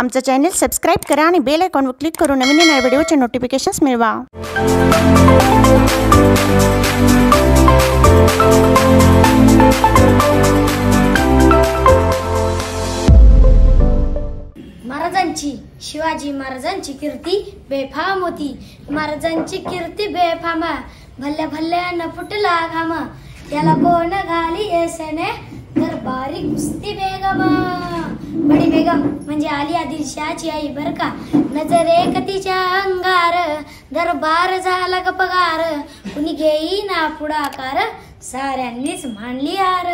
आमचं channel subscribe करा आणि बेल आयकॉनवर क्लिक करून नवीन येणाऱ्या व्हिडिओचे नोटिफिकेशन्स मिळवा. महाराजांची शिवाजी महाराजांची कीर्ती बेफाम होती. महाराजांची कीर्ती बेफाम. भल्ल्या भल्ल्या न फुटला घाम. त्याला कोण घाली? एसने. दरबारी कुस्ती बेगमा. बडी बेगम म्हणजे आली आदिलशाची आई बर का? नजर एक तिच्या अंगार दरबार झाला ग पगार. कुणी घेई ना पुढाकार साऱ्यांनीच मांडली हार.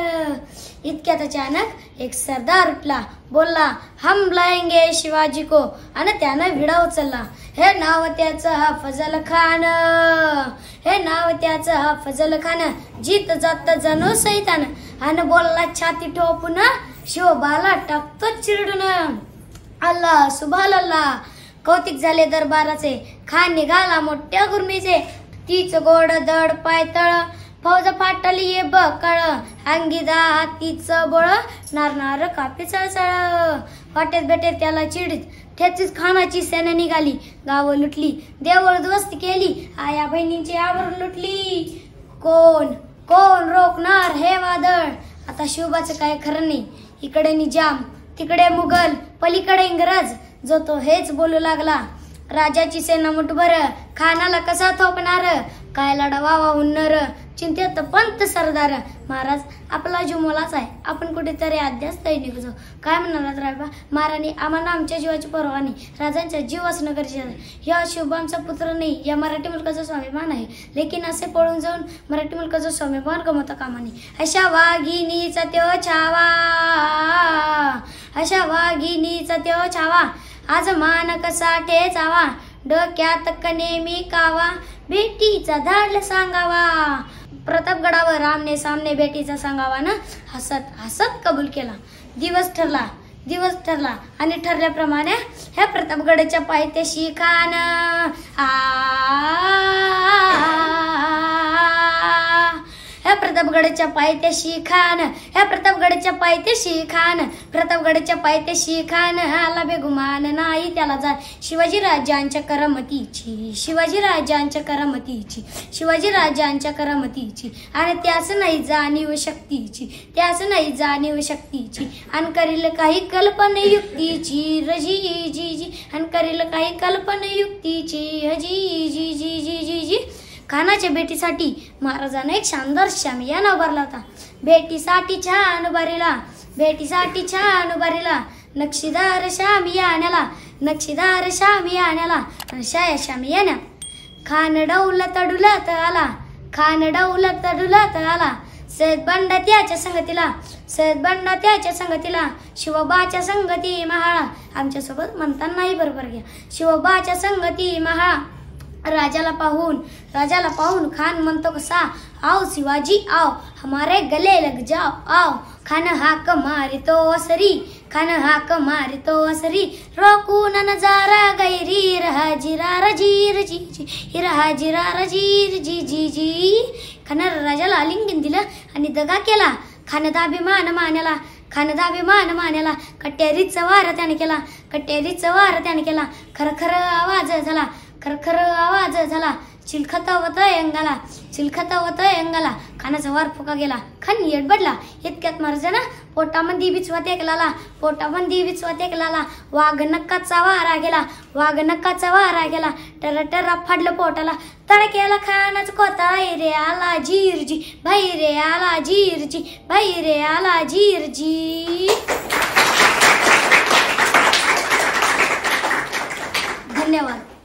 इतक्यात अचानक एक सरदार उठला बोलला हम बुलाएंगे शिवाजी को. आणि त्यानं विडा उचलला हे नाव त्याचं हा फजल खान हे नाव त्याचं हा फजल खान जीत जात जणू सैतान. आणि बोलला छाती ठोपून शिवबाला टाकतो चिरडून. अल्लाह सुभाल अल्लाह कौतिक झाले दरबाराचे. खान निघाला मोठ्या गुरमीचे तीच गोड दड पायतळ. फौज फाटली ये बकळ. अंगीदा हातीच बळ. नारनार कापी चळचळ. वाटेत भेटे त्याला चिडीत ठेचीच खानाची सेना निघाली. गाव लुटली. देवळ ध्वस्त केली. आया बहिणींची आवर लुटली. कोण? कोण रोखणार हे वादळ? आता शिवबाचं काय खरं नाही. इकडे निजाम तिकडे मुघल पलीकडे इंग्रज जो तो हेच बोलू लागला. राजाची सेना मुठभर खानाला कसा थोपणार? काय लढवा उन्नर चिंतेत पंत सरदार. महाराज आपला जीव मोलाच आहे. आपण कुठेतरी अध्यास जाऊ काय म्हणालात रायबा? महाराणी आम्हाला आमच्या जीवाची पर्वा नाही. राजांचा जीव असणं गरजेचं आहे. या शिवबांचा पुत्र नाही. या मराठी मुलकाचा स्वाभिमान आहे. लेकिन असे पळून जाऊन मराठी मुलकाचा स्वाभिमान गमवता कामाने अशा वाघिनीचा त्यो छावा. अशा वाघिनीचा त्यो छावा. आज मान कसा ठेचावा डोक्यात नेहमी कावा. बेटीचा धाडला सांगावा. प्रतापगडावर रामने सामने बेटीचा सांगावा ना हसत हसत कबूल केला. दिवस ठरला दिवस ठरला आणि ठरल्याप्रमाणे ह्या प्रतापगडाच्या पायथ्याशी खान आ प्रतापगडच्या पायथ्याशी खान ह्या प्रतापगडच्या पायथ्याशी खान प्रतापगडच्या पायथ्याशी खान आला बेगुमान नाही त्याला जा. शिवाजी राजांच्या करामतीची शिवाजी राजांच्या करामतीची शिवाजी राजांच्या करामतीची. आणि त्याच नाही जाणीव शक्तीची त्याच नाही जाणीव शक्तीची. आणि करील काही कल्पना युक्तीची रजी जी जी. आणि करील काही कल्पना युक्तीची हजी जी जी जी. खानाच्या भेटीसाठी महाराजानं एक शानदार शामियाना उभारला होता. भेटीसाठी छान उभारीला भेटीसाठी छान उभारीला नक्षीदार शामियाण्याला नक्षीदार शामियाण्याला शाया शामियाना खान डौलत डुलत आला खान डौलत डुलत आला सद बंडा त्याच्या संगतीला सद बंड त्याच्या संगतीला शिवबाच्या संगती महाळा. आमच्यासोबत म्हणतानाही बरोबर घ्या. शिवबाच्या संगती महाळा. राजाला पाहून राजाला पाहून खान म्हणतो कसा आओ शिवाजी आओ हमारे गले लग जाओ आओ खान हाक मारितो असरी खान हाक मारितो असरी रोकून नजारा गैरी रहा जिरा रजीर जी जी रहा जिरा रजीर जी जी जी खान राजाला आलिंगन दिलं आणि दगा केला खानदाभिमान मानला खानदाभिमान मानला कट्यारीचा वार त्याने केला कट्यारीचा वार त्याने केला खर आवाज झाला खरखर आवाज झाला. चिलखत होत अंगाला चिलखत होत अंगाला खानाचा वार फुका गेला. खान येडबडला. इतक्यात महाराजांना पोटामध्ये विचवात एकलाला. पोटामध्ये विचवात एकलाला. वाघ नक्काचा वारा गेला. वाघ नक्काचा वारा गेला. टर टर्रा फाडलं पोटाला. तडकेला खानाच कोता रे आला जीरजी भाई रे आला जीरजी भाई रे आला जीरजी धन्यवाद.